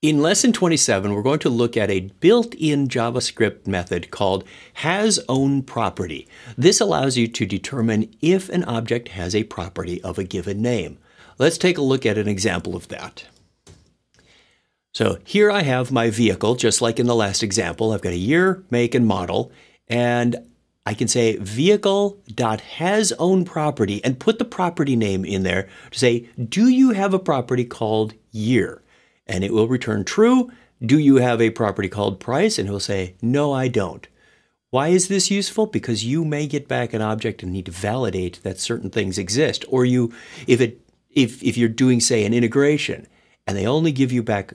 In lesson 27, we're going to look at a built-in JavaScript method called hasOwnProperty. This allows you to determine if an object has a property of a given name. Let's take a look at an example of that. So here I have my vehicle, just like in the last example. I've got a year, make, and model, and I can say vehicle.hasOwnProperty and put the property name in there to say, do you have a property called year? And it will return true. Do you have a property called price? And he'll say, no, I don't. Why is this useful? Because you may get back an object and need to validate that certain things exist. Or you, if it, if, if you're doing, say, an integration and they only give you back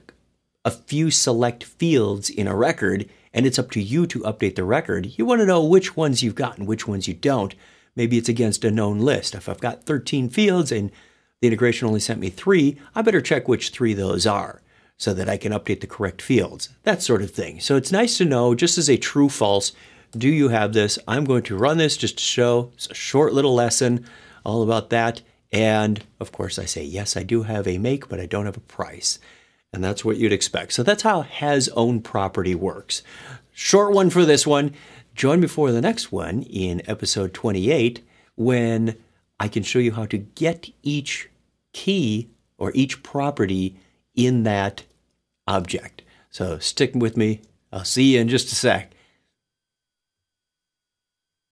a few select fields in a record and it's up to you to update the record, you want to know which ones you've got and which ones you don't. Maybe it's against a known list. If I've got 13 fields and the integration only sent me three, I better check which three those are so that I can update the correct fields, that sort of thing. So it's nice to know, just as a true false, do you have this? I'm going to run this just to show. It's a short little lesson all about that. And of course, I say, yes, I do have a make, but I don't have a price. And that's what you'd expect. So that's how hasOwnProperty works. Short one for this one. Join me for the next one in episode 28 when I can show you how to get each key or each property in that object. So stick with me. I'll see you in just a sec.